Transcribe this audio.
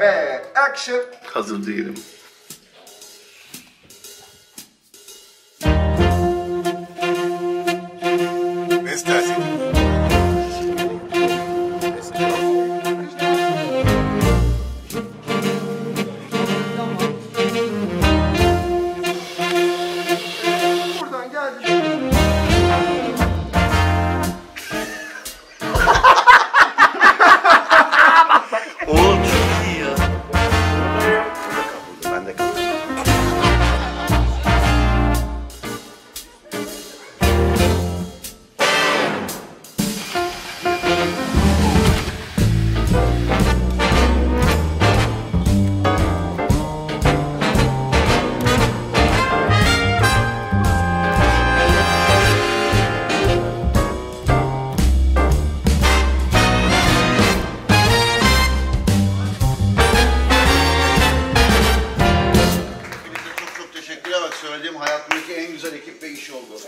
ve action. Hazır değilim. Söylediğim hayatımdaki en güzel ekip ve iş oldu.